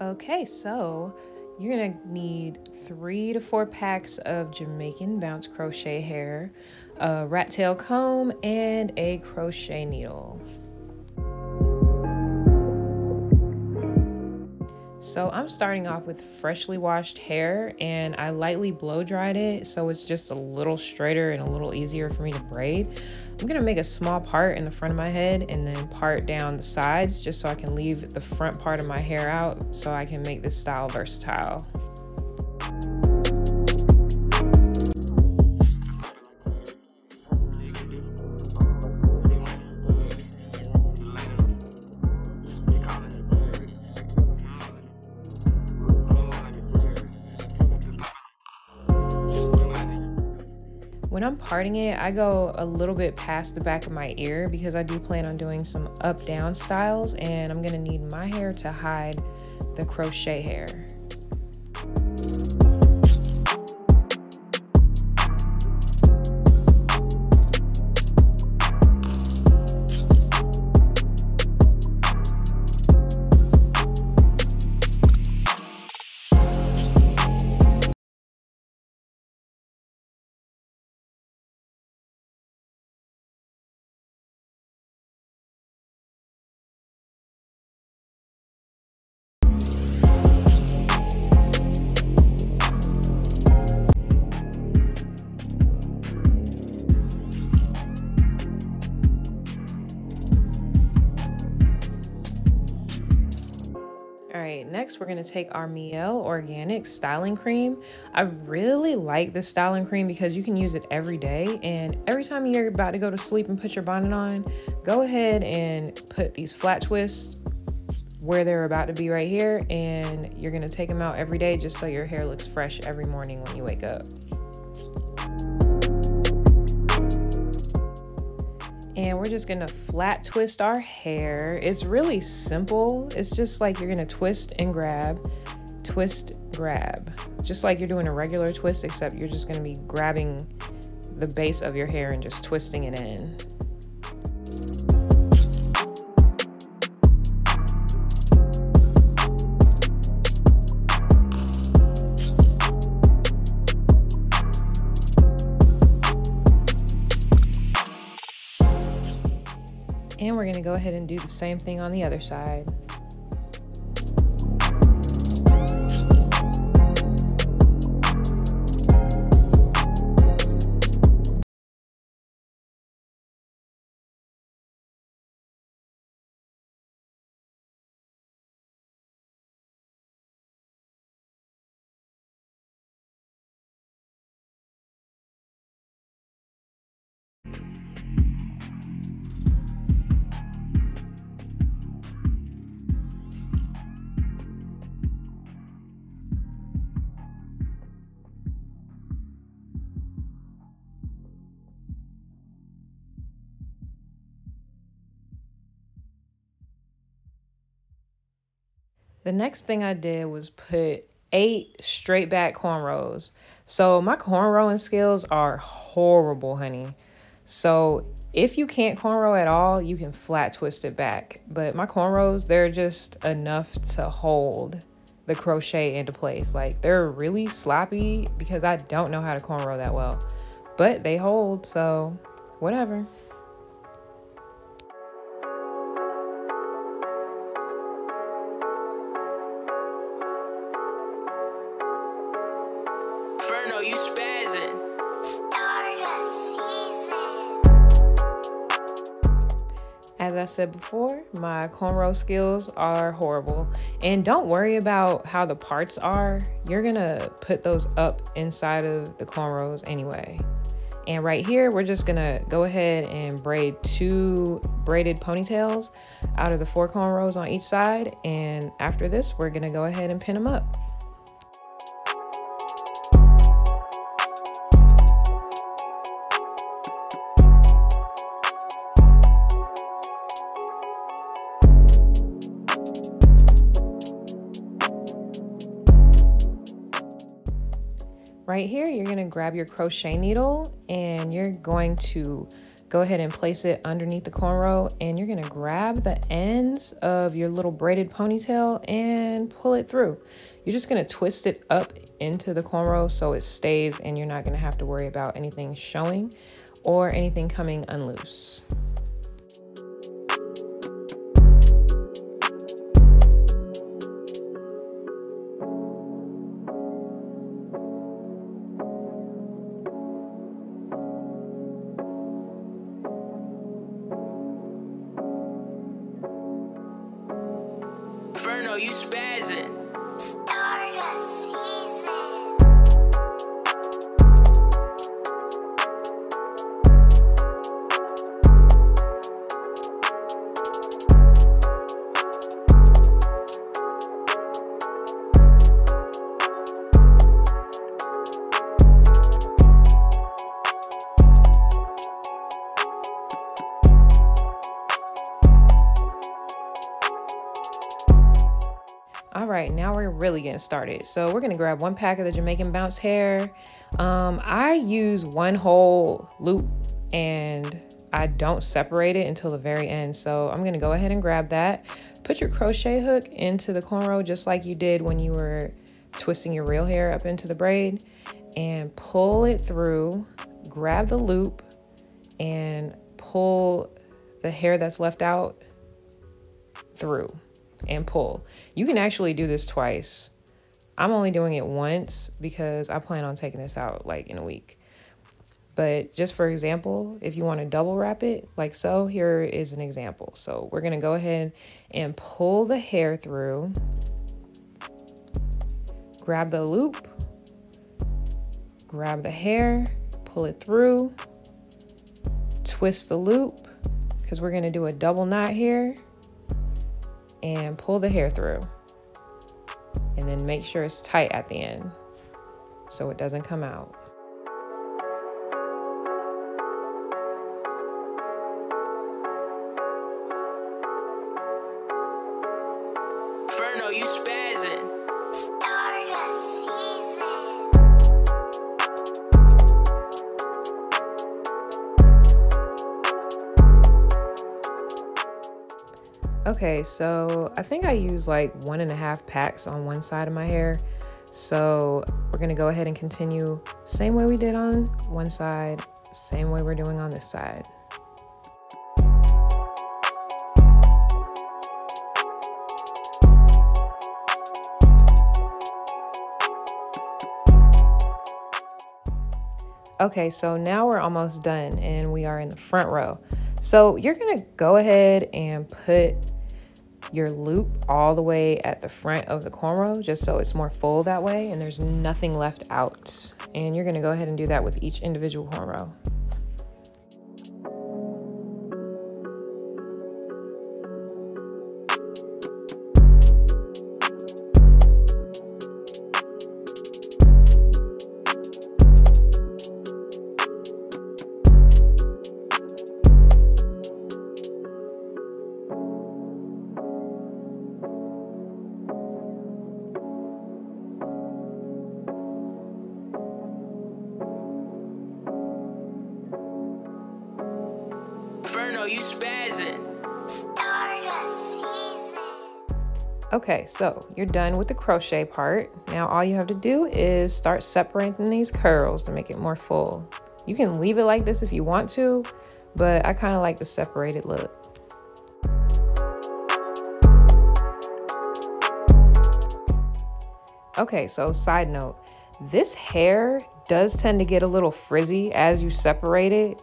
Okay, so you're gonna need three to four packs of Jamaican bounce crochet hair, a rat tail comb, and a crochet needle. So I'm starting off with freshly washed hair and I lightly blow dried it so it's just a little straighter and a little easier for me to braid. I'm gonna make a small part in the front of my head and then part down the sides just so I can leave the front part of my hair out so I can make this style versatile. When I'm parting it, I go a little bit past the back of my ear because I do plan on doing some up down styles and I'm gonna need my hair to hide the crochet hair. Next we're gonna take our Mielle Organic Styling Cream. I really like this styling cream because you can use it every day and every time you're about to go to sleep and put your bonnet on, go ahead and put these flat twists where they're about to be right here and you're gonna take them out every day just so your hair looks fresh every morning when you wake up. And we're just gonna flat twist our hair. It's really simple. It's just like you're gonna twist and grab, twist, grab. Just like you're doing a regular twist, except you're just gonna be grabbing the base of your hair and just twisting it in. Gonna go ahead and do the same thing on the other side. The next thing I did was put eight straight back cornrows. So my cornrowing skills are horrible, honey. So if you can't cornrow at all, you can flat twist it back. But my cornrows, they're just enough to hold the crochet into place. Like they're really sloppy because I don't know how to cornrow that well. But they hold, so whatever. As I said before, my cornrow skills are horrible. And don't worry about how the parts are. You're gonna put those up inside of the cornrows anyway. And right here, we're just gonna go ahead and braid two braided ponytails out of the four cornrows on each side. And after this, we're gonna go ahead and pin them up. Right here, you're gonna grab your crochet needle and you're going to go ahead and place it underneath the cornrow and you're gonna grab the ends of your little braided ponytail and pull it through. You're just gonna twist it up into the cornrow so it stays and you're not gonna have to worry about anything showing or anything coming unloose. All right, now we're really getting started. So we're gonna grab one pack of the Jamaican Bounce hair. Um, I use one whole loop and I don't separate it until the very end. So I'm gonna go ahead and grab that. Put your crochet hook into the cornrow just like you did when you were twisting your real hair up into the braid and pull it through, grab the loop and pull the hair that's left out through and pull. You can actually do this twice. I'm only doing it once because I plan on taking this out like in a week. But just for example, if you want to double wrap it like so, here is an example. So we're going to go ahead and pull the hair through. Grab the loop. Grab the hair, pull it through. Twist the loop because we're going to do a double knot here and pull the hair through. And then make sure it's tight at the end so it doesn't come out. Okay, so I think I use like one and a half packs on one side of my hair. So we're gonna go ahead and continue same way we did on one side, same way we're doing on this side. Okay, so now we're almost done and we are in the front row. So you're gonna go ahead and put your loop all the way at the front of the cornrow just so it's more full that way and there's nothing left out. And you're gonna go ahead and do that with each individual cornrow. Okay, so you're done with the crochet part. Now all you have to do is start separating these curls to make it more full. You can leave it like this if you want to, but I kind of like the separated look. Okay, so side note, this hair does tend to get a little frizzy as you separate it,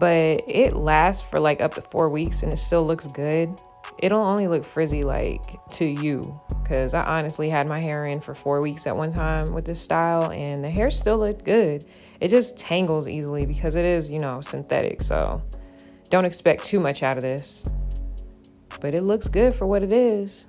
but it lasts for like up to four weeks and it still looks good. It'll only look frizzy like to you because I honestly had my hair in for four weeks at one time with this style and the hair still looked good. It just tangles easily because it is, you know, synthetic. So don't expect too much out of this, but it looks good for what it is.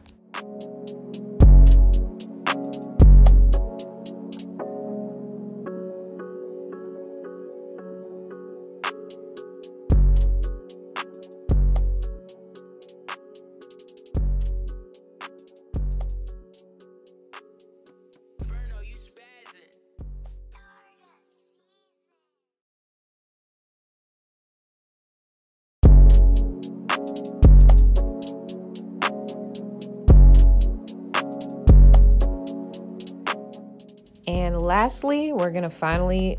Lastly, we're gonna finally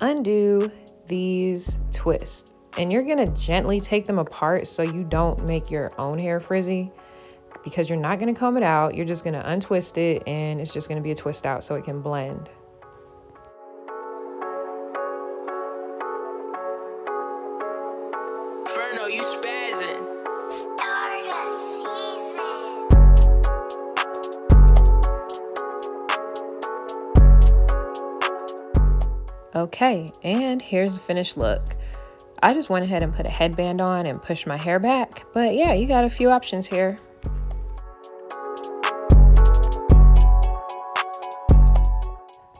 undo these twists. And you're gonna gently take them apart so you don't make your own hair frizzy because you're not gonna comb it out. You're just gonna untwist it and it's just gonna be a twist out so it can blend. Okay, and here's the finished look. I just went ahead and put a headband on and pushed my hair back, but yeah, you got a few options here.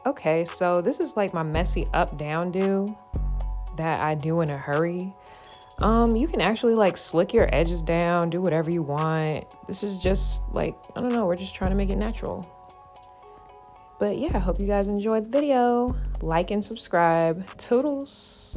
Okay, so this is like my messy up down do that I do in a hurry. Um, you can actually like slick your edges down, do whatever you want. This is just like, I don't know, we're just trying to make it natural. But yeah, I hope you guys enjoyed the video. Like and subscribe. Toodles.